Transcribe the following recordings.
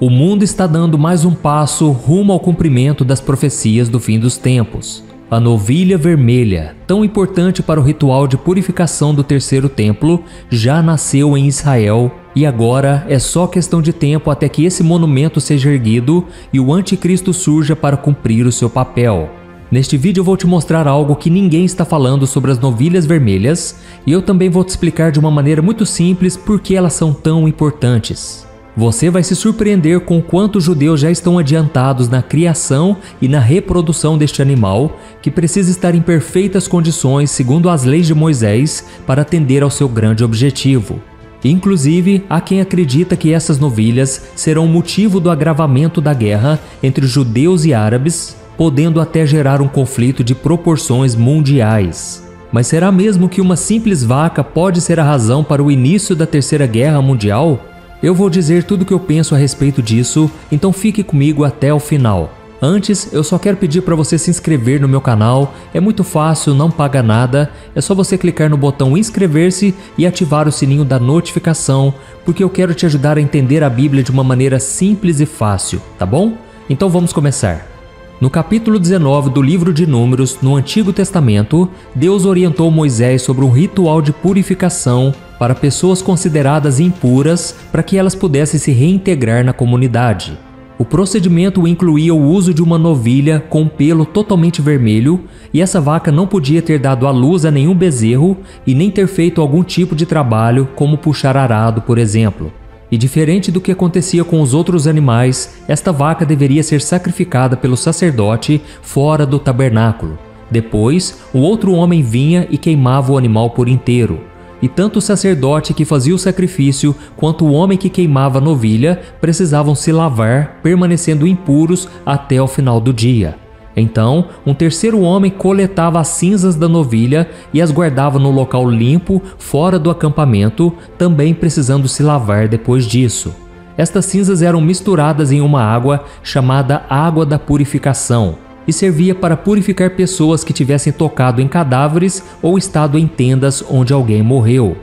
O mundo está dando mais um passo rumo ao cumprimento das profecias do fim dos tempos. A novilha vermelha, tão importante para o ritual de purificação do terceiro templo, já nasceu em Israel e agora é só questão de tempo até que esse monumento seja erguido e o anticristo surja para cumprir o seu papel. Neste vídeo eu vou te mostrar algo que ninguém está falando sobre as novilhas vermelhas e eu também vou te explicar de uma maneira muito simples por que elas são tão importantes. Você vai se surpreender com quanto os judeus já estão adiantados na criação e na reprodução deste animal, que precisa estar em perfeitas condições segundo as leis de Moisés para atender ao seu grande objetivo. Inclusive, há quem acredita que essas novilhas serão motivo do agravamento da guerra entre judeus e árabes, podendo até gerar um conflito de proporções mundiais. Mas será mesmo que uma simples vaca pode ser a razão para o início da Terceira Guerra Mundial? Eu vou dizer tudo o que eu penso a respeito disso, então fique comigo até o final. Antes, eu só quero pedir para você se inscrever no meu canal. É muito fácil, não paga nada. É só você clicar no botão inscrever-se e ativar o sininho da notificação, porque eu quero te ajudar a entender a Bíblia de uma maneira simples e fácil, tá bom? Então vamos começar. No capítulo 19 do livro de Números, no Antigo Testamento, Deus orientou Moisés sobre um ritual de purificação para pessoas consideradas impuras para que elas pudessem se reintegrar na comunidade. O procedimento incluía o uso de uma novilha com pelo totalmente vermelho, e essa vaca não podia ter dado à luz a nenhum bezerro e nem ter feito algum tipo de trabalho, como puxar arado, por exemplo. E diferente do que acontecia com os outros animais, esta vaca deveria ser sacrificada pelo sacerdote fora do tabernáculo. Depois, o outro homem vinha e queimava o animal por inteiro e tanto o sacerdote que fazia o sacrifício quanto o homem que queimava a novilha precisavam se lavar, permanecendo impuros até o final do dia. Então, um terceiro homem coletava as cinzas da novilha e as guardava no local limpo, fora do acampamento, também precisando se lavar depois disso. Estas cinzas eram misturadas em uma água chamada água da purificação, e servia para purificar pessoas que tivessem tocado em cadáveres ou estado em tendas onde alguém morreu.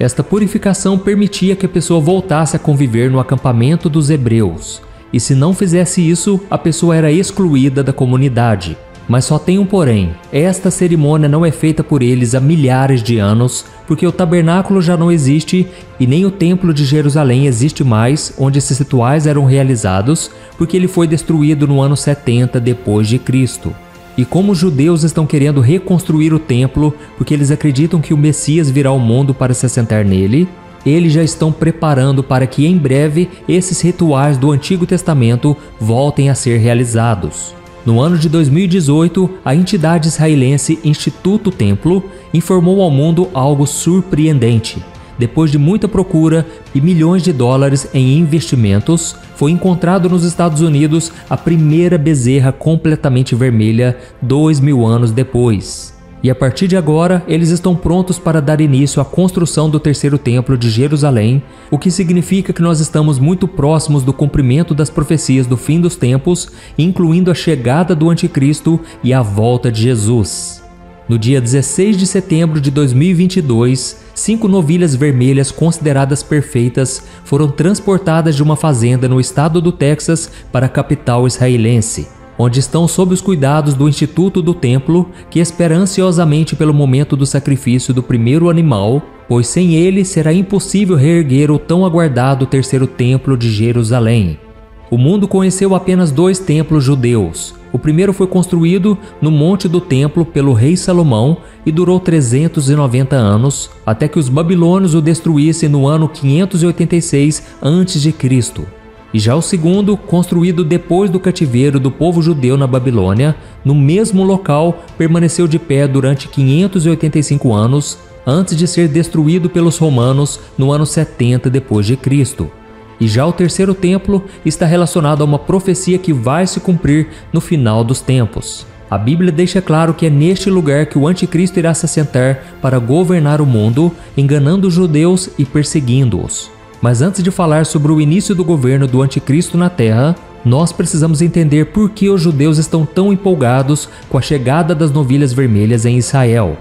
Esta purificação permitia que a pessoa voltasse a conviver no acampamento dos hebreus, e se não fizesse isso, a pessoa era excluída da comunidade. Mas só tem um porém: esta cerimônia não é feita por eles há milhares de anos, porque o tabernáculo já não existe e nem o templo de Jerusalém existe mais, onde esses rituais eram realizados, porque ele foi destruído no ano 70 depois de Cristo. E como os judeus estão querendo reconstruir o templo, porque eles acreditam que o Messias virá ao mundo para se assentar nele, eles já estão preparando para que em breve esses rituais do Antigo Testamento voltem a ser realizados. No ano de 2018, a entidade israelense Instituto Templo informou ao mundo algo surpreendente. Depois de muita procura e milhões de dólares em investimentos, foi encontrado nos Estados Unidos a primeira bezerra completamente vermelha dois mil anos depois. E a partir de agora, eles estão prontos para dar início à construção do terceiro templo de Jerusalém, o que significa que nós estamos muito próximos do cumprimento das profecias do fim dos tempos, incluindo a chegada do Anticristo e a volta de Jesus. No dia 16 de setembro de 2022, cinco novilhas vermelhas consideradas perfeitas foram transportadas de uma fazenda no estado do Texas para a capital israelense onde estão sob os cuidados do Instituto do Templo, que espera ansiosamente pelo momento do sacrifício do primeiro animal, pois sem ele será impossível reerguer o tão aguardado terceiro templo de Jerusalém. O mundo conheceu apenas dois templos judeus. O primeiro foi construído no Monte do Templo pelo rei Salomão e durou 390 anos, até que os babilônios o destruíssem no ano 586 a.C. E já o segundo, construído depois do cativeiro do povo judeu na Babilônia, no mesmo local, permaneceu de pé durante 585 anos, antes de ser destruído pelos romanos no ano 70 depois de Cristo. E já o terceiro templo está relacionado a uma profecia que vai se cumprir no final dos tempos. A Bíblia deixa claro que é neste lugar que o anticristo irá se assentar para governar o mundo, enganando os judeus e perseguindo-os. Mas antes de falar sobre o início do governo do Anticristo na Terra, nós precisamos entender por que os judeus estão tão empolgados com a chegada das novilhas vermelhas em Israel.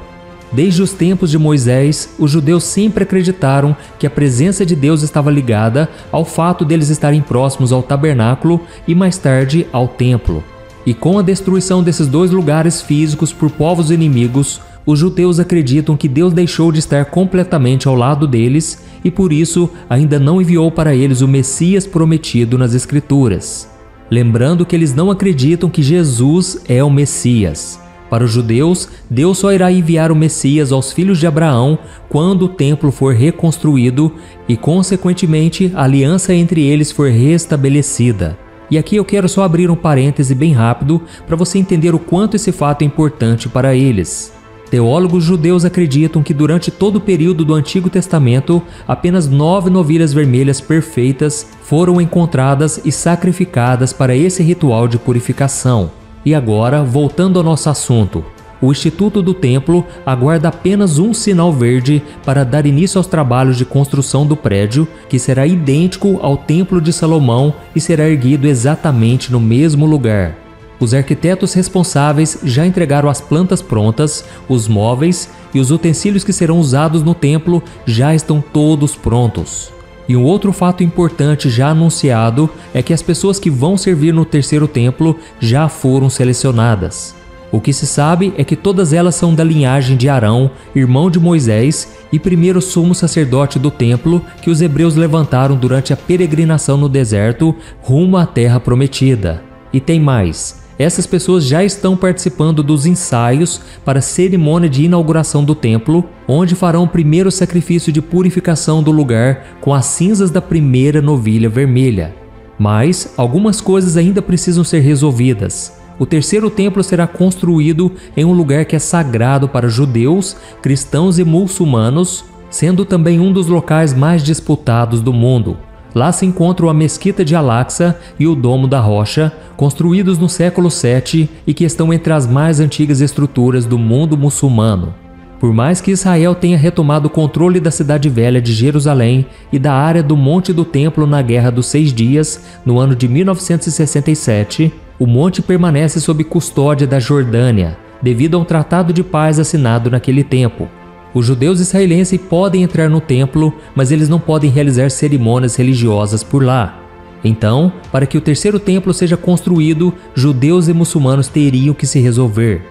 Desde os tempos de Moisés, os judeus sempre acreditaram que a presença de Deus estava ligada ao fato deles estarem próximos ao tabernáculo e mais tarde ao templo. E com a destruição desses dois lugares físicos por povos inimigos, os judeus acreditam que Deus deixou de estar completamente ao lado deles e por isso ainda não enviou para eles o Messias prometido nas Escrituras. Lembrando que eles não acreditam que Jesus é o Messias. Para os judeus, Deus só irá enviar o Messias aos filhos de Abraão quando o templo for reconstruído e, consequentemente, a aliança entre eles for restabelecida. E aqui eu quero só abrir um parêntese bem rápido para você entender o quanto esse fato é importante para eles. Teólogos judeus acreditam que durante todo o período do Antigo Testamento, apenas nove novilhas vermelhas perfeitas foram encontradas e sacrificadas para esse ritual de purificação. E agora, voltando ao nosso assunto, o Instituto do Templo aguarda apenas um sinal verde para dar início aos trabalhos de construção do prédio, que será idêntico ao Templo de Salomão e será erguido exatamente no mesmo lugar. Os arquitetos responsáveis já entregaram as plantas prontas, os móveis e os utensílios que serão usados no templo já estão todos prontos. E um outro fato importante já anunciado é que as pessoas que vão servir no terceiro templo já foram selecionadas. O que se sabe é que todas elas são da linhagem de Arão, irmão de Moisés e primeiro sumo sacerdote do templo que os hebreus levantaram durante a peregrinação no deserto rumo à terra prometida. E tem mais: essas pessoas já estão participando dos ensaios para a cerimônia de inauguração do templo, onde farão o primeiro sacrifício de purificação do lugar com as cinzas da primeira novilha vermelha. Mas algumas coisas ainda precisam ser resolvidas. O terceiro templo será construído em um lugar que é sagrado para judeus, cristãos e muçulmanos, sendo também um dos locais mais disputados do mundo. Lá se encontram a Mesquita de Al-Aqsa e o Domo da Rocha, construídos no século VII e que estão entre as mais antigas estruturas do mundo muçulmano. Por mais que Israel tenha retomado o controle da cidade velha de Jerusalém e da área do Monte do Templo na Guerra dos Seis Dias, no ano de 1967, o monte permanece sob custódia da Jordânia, devido a um tratado de paz assinado naquele tempo. Os judeus israelenses podem entrar no templo, mas eles não podem realizar cerimônias religiosas por lá. Então, para que o terceiro templo seja construído, judeus e muçulmanos teriam que se resolver.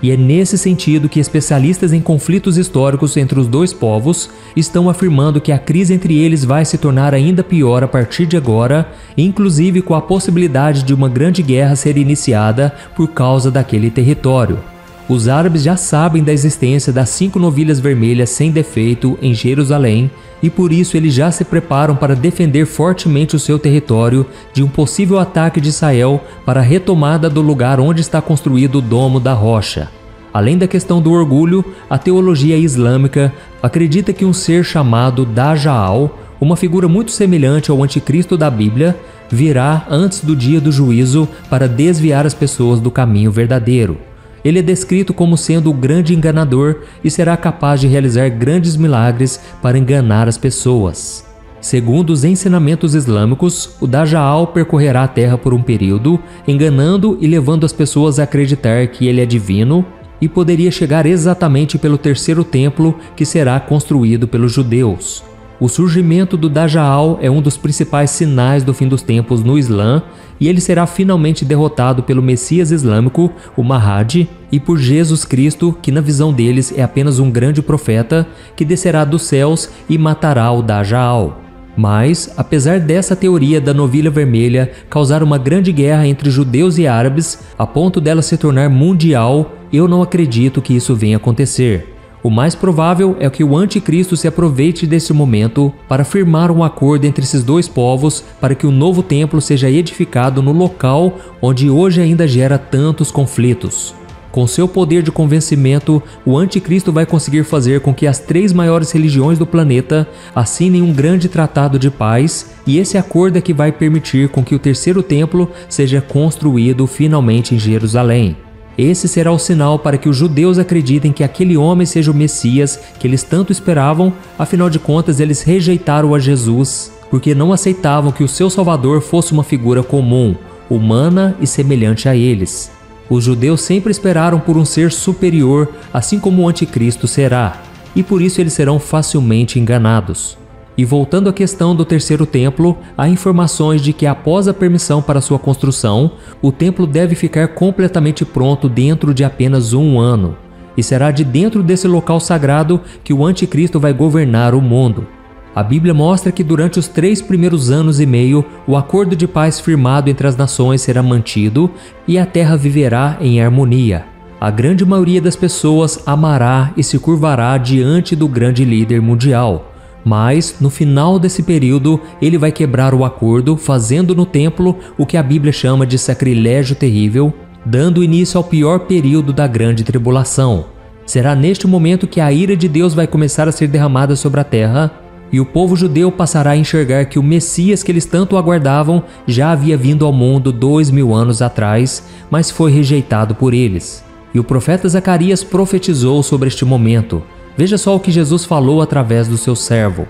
E é nesse sentido que especialistas em conflitos históricos entre os dois povos estão afirmando que a crise entre eles vai se tornar ainda pior a partir de agora, inclusive com a possibilidade de uma grande guerra ser iniciada por causa daquele território. Os árabes já sabem da existência das cinco novilhas vermelhas sem defeito em Jerusalém e por isso eles já se preparam para defender fortemente o seu território de um possível ataque de Israel para a retomada do lugar onde está construído o Domo da Rocha. Além da questão do orgulho, a teologia islâmica acredita que um ser chamado Dajaal, uma figura muito semelhante ao anticristo da Bíblia, virá antes do dia do juízo para desviar as pessoas do caminho verdadeiro. Ele é descrito como sendo o grande enganador e será capaz de realizar grandes milagres para enganar as pessoas. Segundo os ensinamentos islâmicos, o Dajaal percorrerá a terra por um período, enganando e levando as pessoas a acreditar que ele é divino e poderia chegar exatamente pelo terceiro templo que será construído pelos judeus. O surgimento do Dajaal é um dos principais sinais do fim dos tempos no Islã e ele será finalmente derrotado pelo Messias islâmico, o Mahdi, e por Jesus Cristo, que na visão deles é apenas um grande profeta que descerá dos céus e matará o Dajaal. Mas, apesar dessa teoria da novilha vermelha causar uma grande guerra entre judeus e árabes, a ponto dela se tornar mundial, eu não acredito que isso venha acontecer. O mais provável é que o anticristo se aproveite desse momento para firmar um acordo entre esses dois povos para que o novo templo seja edificado no local onde hoje ainda gera tantos conflitos. Com seu poder de convencimento, o anticristo vai conseguir fazer com que as três maiores religiões do planeta assinem um grande tratado de paz, e esse acordo é que vai permitir com que o terceiro templo seja construído finalmente em Jerusalém. Esse será o sinal para que os judeus acreditem que aquele homem seja o Messias que eles tanto esperavam, afinal de contas, eles rejeitaram a Jesus porque não aceitavam que o seu Salvador fosse uma figura comum, humana e semelhante a eles. Os judeus sempre esperaram por um ser superior, assim como o anticristo será, e por isso eles serão facilmente enganados. E voltando à questão do terceiro templo, há informações de que após a permissão para sua construção, o templo deve ficar completamente pronto dentro de apenas um ano. E será de dentro desse local sagrado que o anticristo vai governar o mundo. A Bíblia mostra que durante os três primeiros anos e meio, o acordo de paz firmado entre as nações será mantido e a terra viverá em harmonia. A grande maioria das pessoas amará e se curvará diante do grande líder mundial. Mas, no final desse período, ele vai quebrar o acordo, fazendo no templo o que a Bíblia chama de sacrilégio terrível, dando início ao pior período da grande tribulação. Será neste momento que a ira de Deus vai começar a ser derramada sobre a terra e o povo judeu passará a enxergar que o Messias que eles tanto aguardavam já havia vindo ao mundo dois mil anos atrás, mas foi rejeitado por eles. E o profeta Zacarias profetizou sobre este momento. Veja só o que Jesus falou através do seu servo.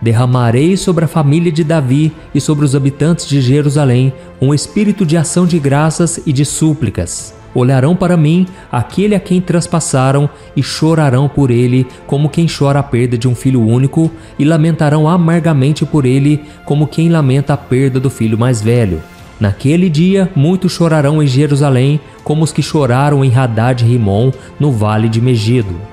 Derramarei sobre a família de Davi e sobre os habitantes de Jerusalém um espírito de ação de graças e de súplicas Olharão para mim aquele a quem traspassaram e chorarão por ele, como quem chora a perda de um filho único, e lamentarão amargamente por ele, como quem lamenta a perda do filho mais velho. Naquele dia, muitos chorarão em Jerusalém, como os que choraram em Haddad Rimon, no vale de Megido.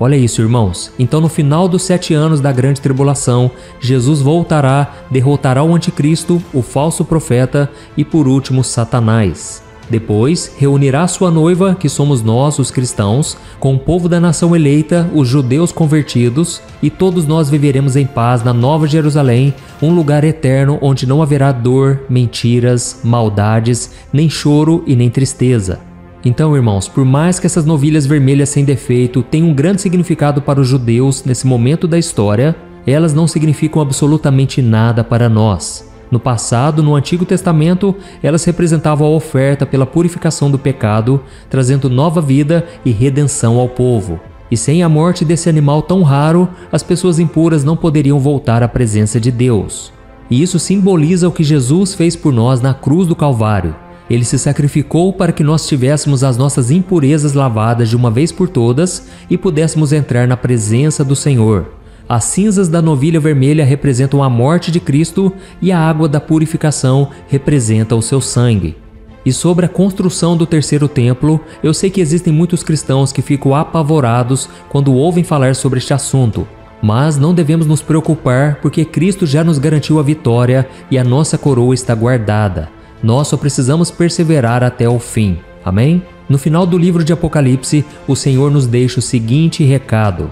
Olha isso, irmãos. Então, no final dos sete anos da grande tribulação, Jesus voltará, derrotará o anticristo, o falso profeta e, por último, Satanás. Depois, reunirá sua noiva, que somos nós, os cristãos, com o povo da nação eleita, os judeus convertidos, e todos nós viveremos em paz na Nova Jerusalém, um lugar eterno onde não haverá dor, mentiras, maldades, nem choro e nem tristeza. Então, irmãos, por mais que essas novilhas vermelhas sem defeito tenham um grande significado para os judeus nesse momento da história, elas não significam absolutamente nada para nós. No passado, no Antigo Testamento, elas representavam a oferta pela purificação do pecado, trazendo nova vida e redenção ao povo. E sem a morte desse animal tão raro, as pessoas impuras não poderiam voltar à presença de Deus. E isso simboliza o que Jesus fez por nós na cruz do Calvário. Ele se sacrificou para que nós tivéssemos as nossas impurezas lavadas de uma vez por todas e pudéssemos entrar na presença do Senhor. As cinzas da novilha vermelha representam a morte de Cristo e a água da purificação representa o seu sangue. E sobre a construção do terceiro templo, eu sei que existem muitos cristãos que ficam apavorados quando ouvem falar sobre este assunto. Mas não devemos nos preocupar porque Cristo já nos garantiu a vitória e a nossa coroa está guardada. Nós só precisamos perseverar até o fim. Amém? No final do livro de Apocalipse, o Senhor nos deixa o seguinte recado: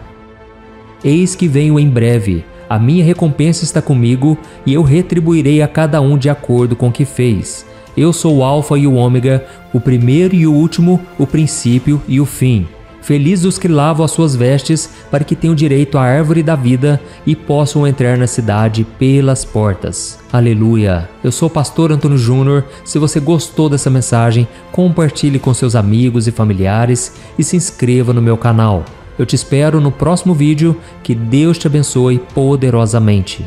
Eis que venho em breve, a minha recompensa está comigo e eu retribuirei a cada um de acordo com o que fez. Eu sou o Alfa e o Ômega, o primeiro e o último, o princípio e o fim. Felizes os que lavam as suas vestes, para que tenham direito à árvore da vida e possam entrar na cidade pelas portas. Aleluia! Eu sou o pastor Antônio Júnior. Se você gostou dessa mensagem, compartilhe com seus amigos e familiares e se inscreva no meu canal. Eu te espero no próximo vídeo. Que Deus te abençoe poderosamente.